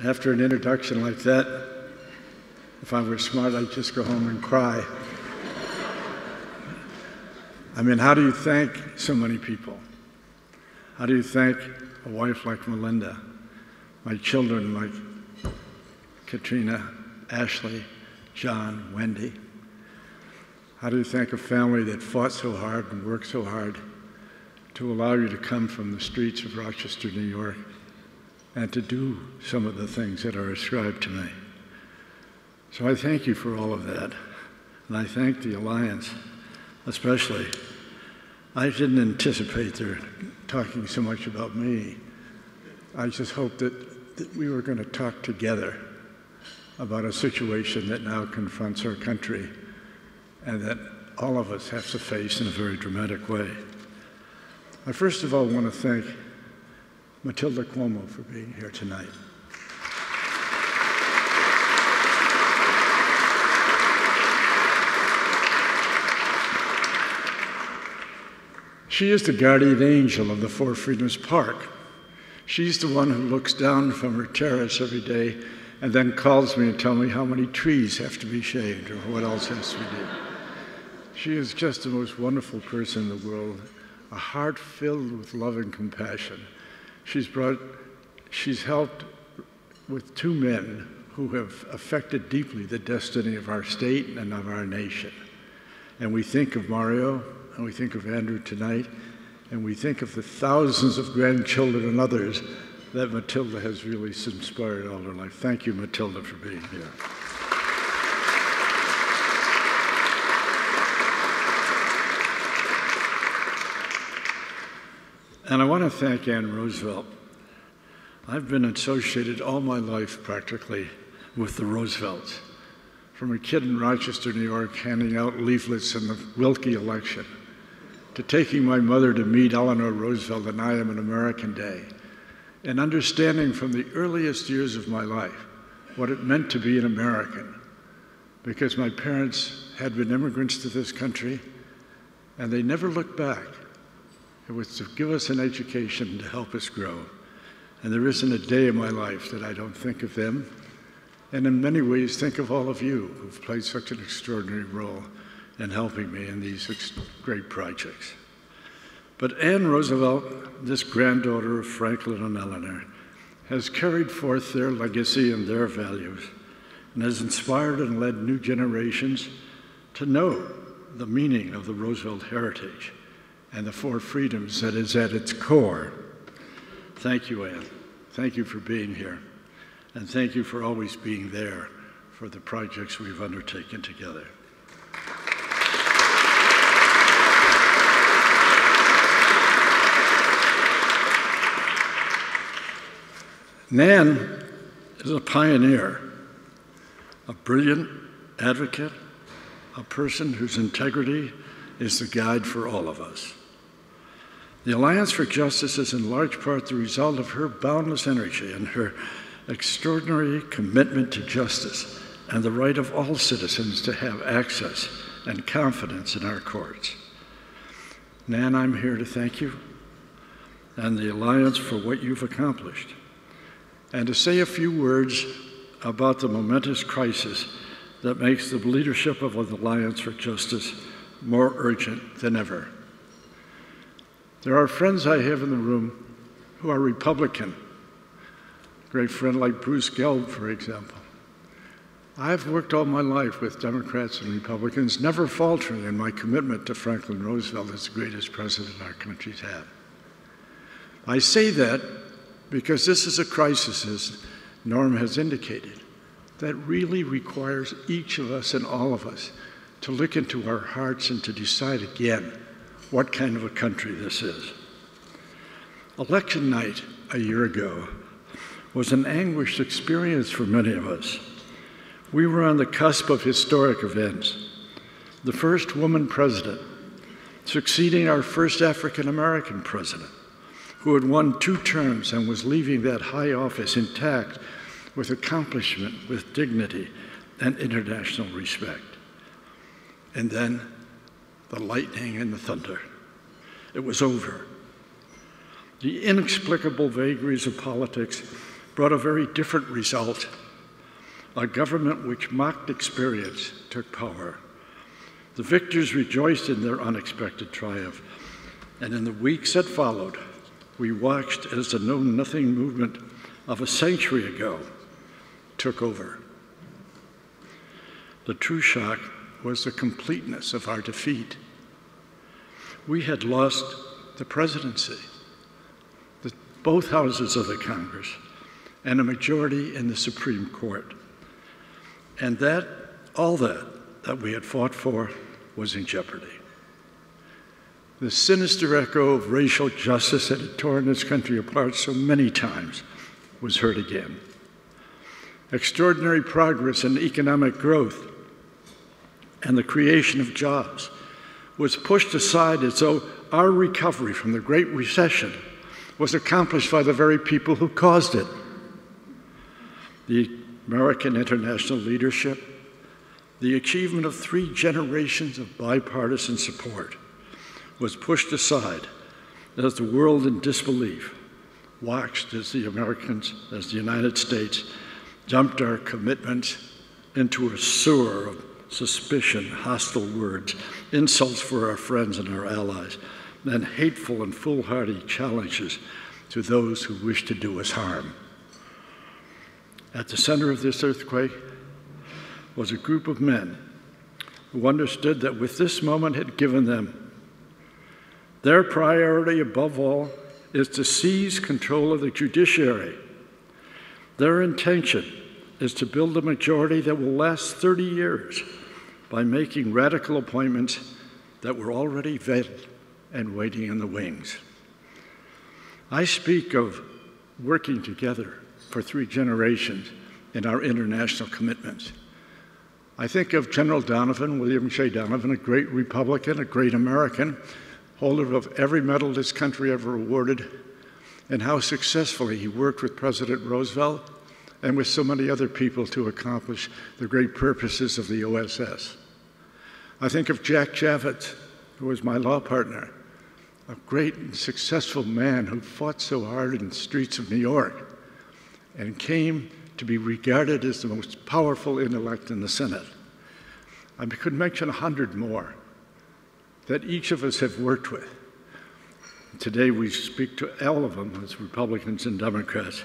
After an introduction like that, if I were smart, I'd just go home and cry. I mean, how do you thank so many people? How do you thank a wife like Melinda, my children like Katrina, Ashley, John, Wendy? How do you thank a family that fought so hard and worked so hard to allow you to come from the streets of Rochester, New York, and to do some of the things that are ascribed to me? So I thank you for all of that. And I thank the Alliance, especially. I didn't anticipate their talking so much about me. I just hoped that, that we were going to talk together about a situation that now confronts our country and that all of us have to face in a very dramatic way. I first of all want to thank Matilda Cuomo for being here tonight. She is the guardian angel of the Four Freedoms Park. She's the one who looks down from her terrace every day and then calls me and tells me how many trees have to be shaved or what else has to be done. She is just the most wonderful person in the world, a heart filled with love and compassion. She's brought, she's helped with two men who have affected deeply the destiny of our state and of our nation. And we think of Mario and we think of Andrew tonight, and we think of the thousands of grandchildren and others that Matilda has really inspired all her life. Thank you, Matilda, for being here. And I want to thank Ann Roosevelt. I've been associated all my life practically with the Roosevelts. From a kid in Rochester, New York, handing out leaflets in the Willkie election to taking my mother to meet Eleanor Roosevelt and I Am an American Day, and understanding from the earliest years of my life what it meant to be an American, because my parents had been immigrants to this country and they never looked back. It was to give us an education to help us grow. And there isn't a day in my life that I don't think of them, and in many ways think of all of you who've played such an extraordinary role in helping me in these great projects. But Ann Roosevelt, this granddaughter of Franklin and Eleanor, has carried forth their legacy and their values and has inspired and led new generations to know the meaning of the Roosevelt heritage and the four freedoms that is at its core. Thank you, Ann. Thank you for being here. And thank you for always being there for the projects we've undertaken together. Nan is a pioneer, a brilliant advocate, a person whose integrity is the guide for all of us. The Alliance for Justice is in large part the result of her boundless energy and her extraordinary commitment to justice and the right of all citizens to have access and confidence in our courts. Nan, I'm here to thank you and the Alliance for what you've accomplished and to say a few words about the momentous crisis that makes the leadership of the Alliance for Justice more urgent than ever. There are friends I have in the room who are Republican. A great friend like Bruce Gelb, for example. I've worked all my life with Democrats and Republicans, never faltering in my commitment to Franklin Roosevelt as the greatest president our country's had. I say that because this is a crisis, as Norm has indicated, that really requires each of us and all of us to look into our hearts and to decide again what kind of a country this is. Election night a year ago was an anguished experience for many of us. We were on the cusp of historic events. The first woman president, succeeding our first African American president, who had won two terms and was leaving that high office intact with accomplishment, with dignity, and international respect. And then the lightning and the thunder. It was over. The inexplicable vagaries of politics brought a very different result. A government which mocked experience took power. The victors rejoiced in their unexpected triumph, and in the weeks that followed, we watched as the Know Nothing movement of a century ago took over. The true shock was the completeness of our defeat. We had lost the presidency, the, both houses of the Congress, and a majority in the Supreme Court. And that, all that, that we had fought for was in jeopardy. The sinister echo of racial justice that had torn this country apart so many times was heard again. Extraordinary progress in economic growth and the creation of jobs was pushed aside as though our recovery from the Great Recession was accomplished by the very people who caused it. The American international leadership, the achievement of three generations of bipartisan support, was pushed aside as the world in disbelief watched as the Americans, as the United States, dumped our commitments into a sewer of suspicion, hostile words, insults for our friends and our allies, and hateful and foolhardy challenges to those who wish to do us harm. At the center of this earthquake was a group of men who understood that with this moment had given them, their priority above all is to seize control of the judiciary. Their intention is to build a majority that will last 30 years by making radical appointments that were already vetted and waiting in the wings. I speak of working together for three generations in our international commitments. I think of General Donovan, William J. Donovan, a great Republican, a great American, holder of every medal this country ever awarded, and how successfully he worked with President Roosevelt and with so many other people to accomplish the great purposes of the OSS. I think of Jack Javits, who was my law partner, a great and successful man who fought so hard in the streets of New York and came to be regarded as the most powerful intellect in the Senate. I could mention a hundred more that each of us have worked with. Today we speak to all of them as Republicans and Democrats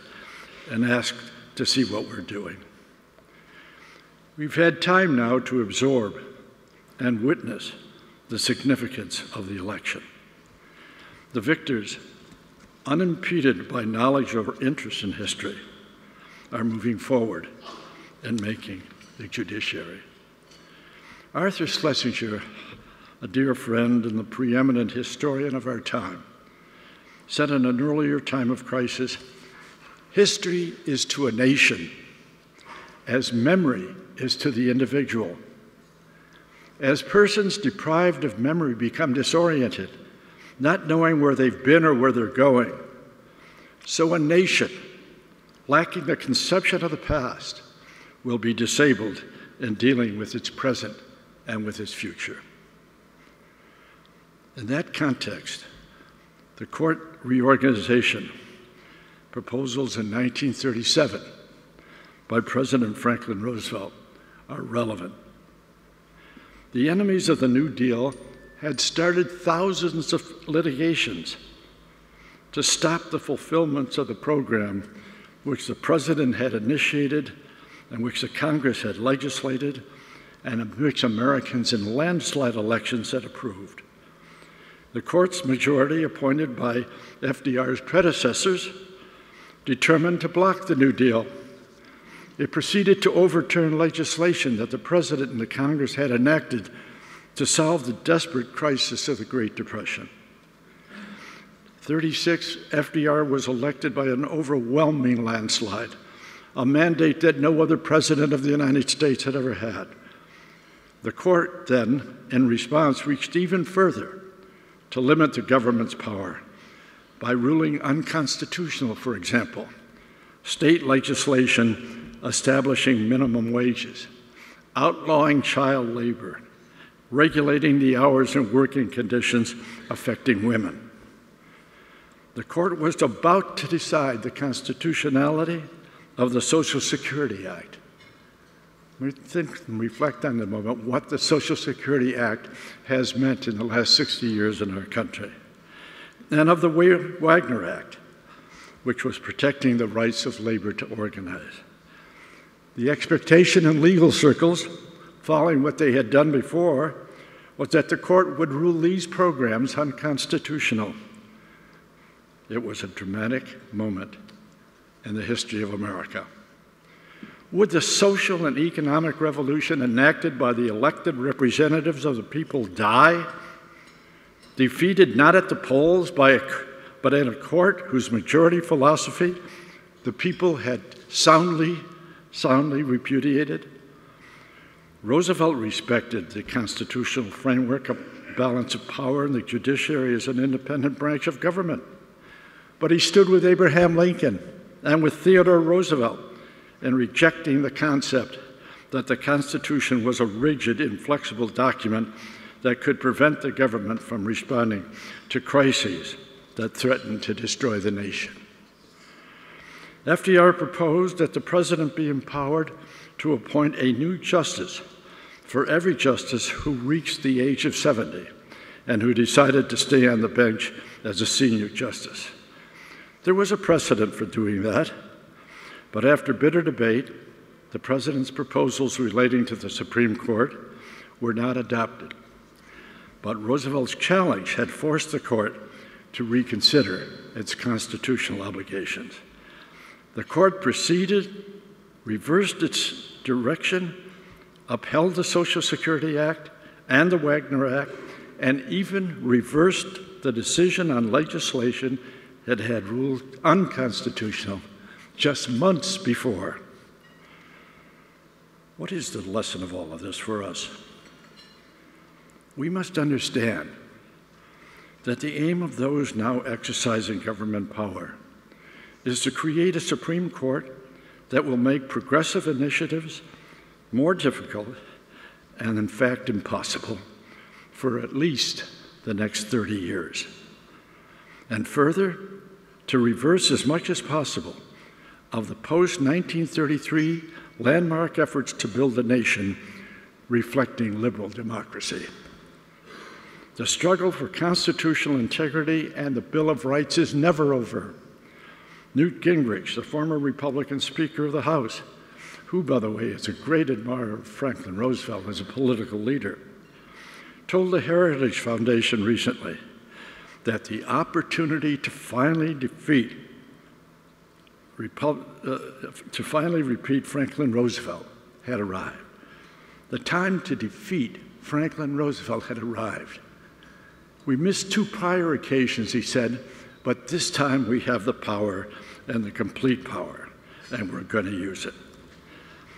and ask to see what we're doing. We've had time now to absorb and witness the significance of the election. The victors, unimpeded by knowledge or interest in history, are moving forward and making the judiciary. Arthur Schlesinger, a dear friend and the preeminent historian of our time, said in an earlier time of crisis history is to a nation as memory is to the individual. As persons deprived of memory become disoriented, not knowing where they've been or where they're going, so a nation lacking the conception of the past will be disabled in dealing with its present and with its future. In that context, the court reorganization proposals in 1937 by President Franklin Roosevelt are relevant the enemies of the New Deal had started thousands of litigations to stop the fulfillment of the program which the President had initiated and which the Congress had legislated and which Americans in landslide elections had approved. The court's majority, appointed by FDR's predecessors, determined to block the New Deal it proceeded to overturn legislation that the President and the Congress had enacted to solve the desperate crisis of the Great Depression. 36, FDR was elected by an overwhelming landslide, a mandate that no other president of the United States had ever had. The court then, in response, reached even further to limit the government's power by ruling unconstitutional, for example, state legislation establishing minimum wages, outlawing child labor, regulating the hours and working conditions affecting women. The court was about to decide the constitutionality of the Social Security Act. We think and reflect on the moment what the Social Security Act has meant in the last 60 years in our country. And of the Wagner Act, which was protecting the rights of labor to organize. The expectation in legal circles, following what they had done before, was that the court would rule these programs unconstitutional. It was a dramatic moment in the history of America. Would the social and economic revolution enacted by the elected representatives of the people die? Defeated not at the polls, by a, but in a court whose majority philosophy the people had soundly, soundly repudiated? Roosevelt respected the constitutional framework of balance of power and the judiciary as an independent branch of government. But he stood with Abraham Lincoln and with Theodore Roosevelt in rejecting the concept that the Constitution was a rigid, inflexible document that could prevent the government from responding to crises that threatened to destroy the nation. FDR proposed that the president be empowered to appoint a new justice for every justice who reached the age of 70 and who decided to stay on the bench as a senior justice. There was a precedent for doing that, but after bitter debate, the president's proposals relating to the Supreme Court were not adopted. But Roosevelt's challenge had forced the court to reconsider its constitutional obligations. The court proceeded, reversed its direction, upheld the Social Security Act and the Wagner Act, and even reversed the decision on legislation that had ruled unconstitutional just months before. What is the lesson of all of this for us? We must understand that the aim of those now exercising government power is to create a Supreme Court that will make progressive initiatives more difficult and, in fact, impossible for at least the next 30 years. And further, to reverse as much as possible of the post 1933 landmark efforts to build a nation reflecting liberal democracy. The struggle for constitutional integrity and the Bill of Rights is never over. Newt Gingrich, the former Republican Speaker of the House, who, by the way, is a great admirer of Franklin Roosevelt as a political leader, told the Heritage Foundation recently that the opportunity to finally defeat uh, to finally repeat Franklin Roosevelt had arrived. The time to defeat Franklin Roosevelt had arrived. We missed two prior occasions, he said, but this time we have the power and the complete power, and we're going to use it.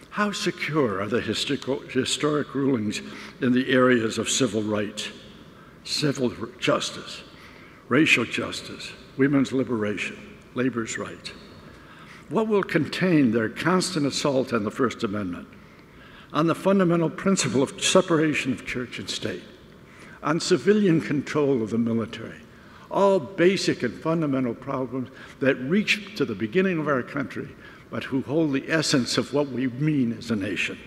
How secure are the historic rulings in the areas of civil rights, civil justice, racial justice, women's liberation, labor's rights? What will contain their constant assault on the First Amendment, on the fundamental principle of separation of church and state, on civilian control of the military? All basic and fundamental problems that reach to the beginning of our country, but who hold the essence of what we mean as a nation.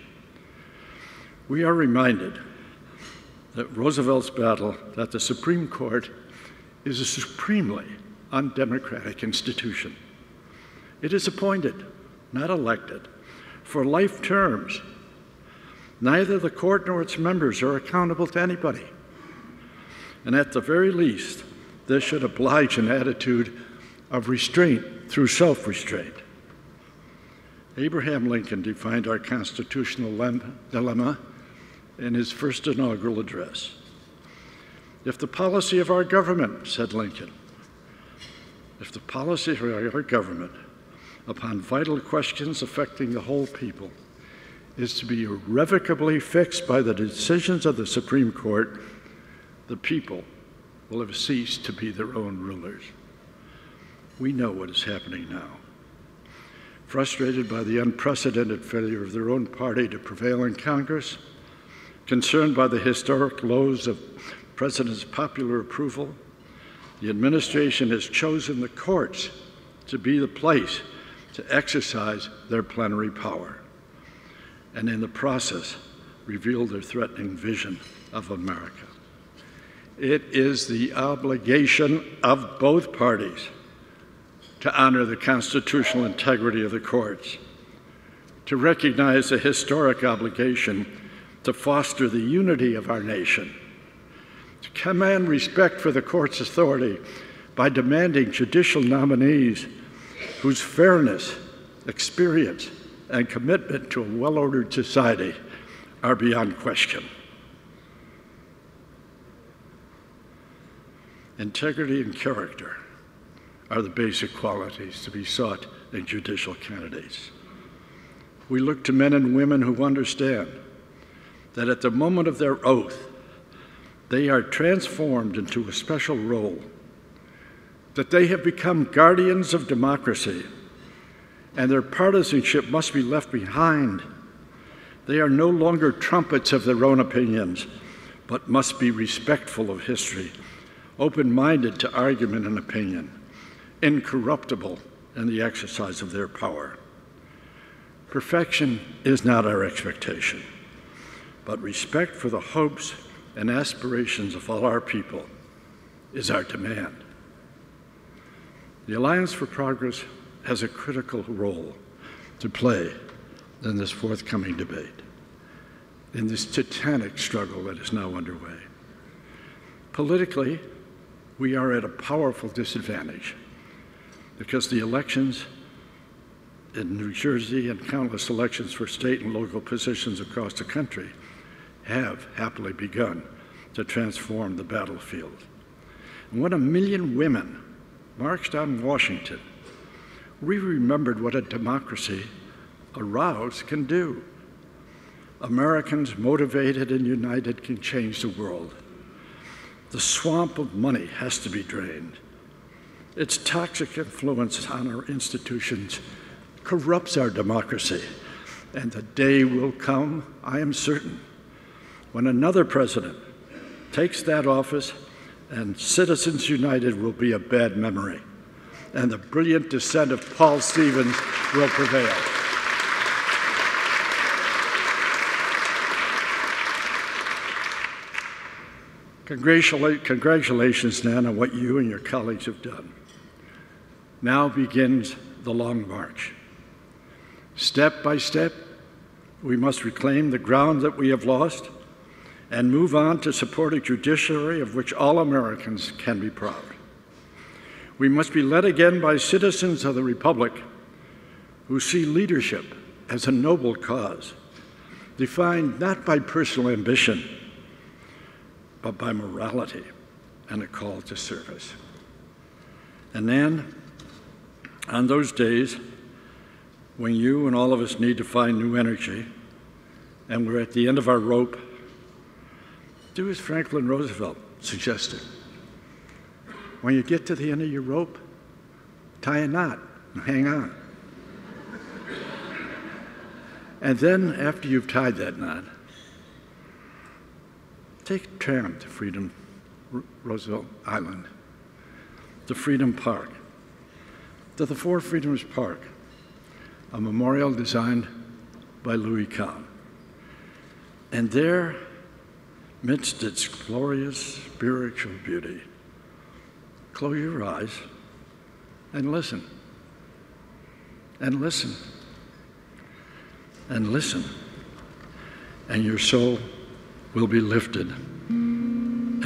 We are reminded that Roosevelt's battle that the Supreme Court is a supremely undemocratic institution. It is appointed, not elected, for life terms. Neither the court nor its members are accountable to anybody. And at the very least, this should oblige an attitude of restraint through self restraint. Abraham Lincoln defined our constitutional dilemma in his first inaugural address. If the policy of our government, said Lincoln, if the policy of our government upon vital questions affecting the whole people is to be irrevocably fixed by the decisions of the Supreme Court, the people will have ceased to be their own rulers. We know what is happening now. Frustrated by the unprecedented failure of their own party to prevail in Congress, concerned by the historic lows of President's popular approval, the administration has chosen the courts to be the place to exercise their plenary power, and in the process, reveal their threatening vision of America. It is the obligation of both parties to honor the constitutional integrity of the courts, to recognize the historic obligation to foster the unity of our nation, to command respect for the court's authority by demanding judicial nominees whose fairness, experience, and commitment to a well ordered society are beyond question. Integrity and character are the basic qualities to be sought in judicial candidates. We look to men and women who understand that at the moment of their oath, they are transformed into a special role, that they have become guardians of democracy, and their partisanship must be left behind. They are no longer trumpets of their own opinions, but must be respectful of history, open minded to argument and opinion, incorruptible in the exercise of their power. Perfection is not our expectation but respect for the hopes and aspirations of all our people is our demand. The Alliance for Progress has a critical role to play in this forthcoming debate, in this titanic struggle that is now underway. Politically, we are at a powerful disadvantage because the elections in New Jersey and countless elections for state and local positions across the country have happily begun to transform the battlefield. And when a million women marched on Washington, we remembered what a democracy aroused can do. Americans motivated and united can change the world. The swamp of money has to be drained. Its toxic influence on our institutions corrupts our democracy. And the day will come, I am certain, when another president takes that office, and Citizens United will be a bad memory, and the brilliant dissent of Paul Stevens will prevail. Congratulations, Nan, on what you and your colleagues have done. Now begins the long march. Step by step, we must reclaim the ground that we have lost and move on to support a judiciary of which all Americans can be proud. We must be led again by citizens of the Republic who see leadership as a noble cause, defined not by personal ambition, but by morality and a call to service. And then, on those days when you and all of us need to find new energy, and we're at the end of our rope do as Franklin Roosevelt suggested. When you get to the end of your rope, tie a knot and hang on. And then, after you've tied that knot, take tram to Freedom Roosevelt Island, to Freedom Park, to the Four Freedoms Park, a memorial designed by Louis Kahn. And there, amidst its glorious spiritual beauty. Close your eyes and listen. And listen. And listen. And your soul will be lifted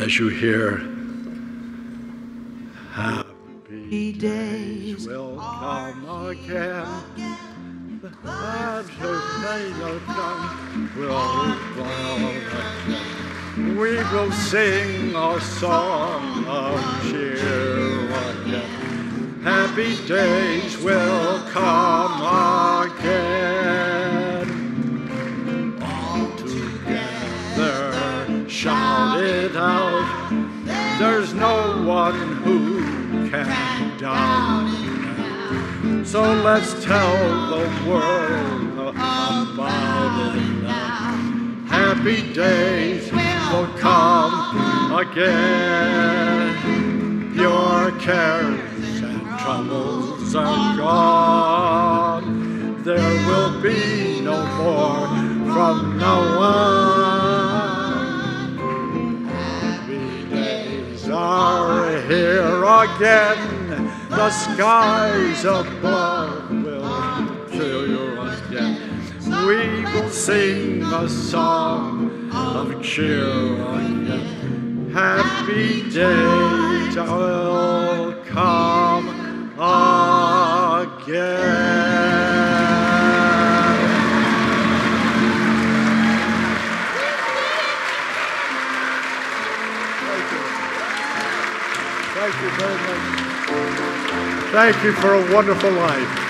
as you hear Happy days will come again. The heart of come will fall again we will sing a song of cheer again. Happy days will come again. down. so let's tell the world about it now. Happy days will come again. Your cares and troubles are gone. There will be no more from now on. Here again. The skies above will fill you again. We will sing a song of cheer again. Happy days will come again. You very much. Thank you for a wonderful life.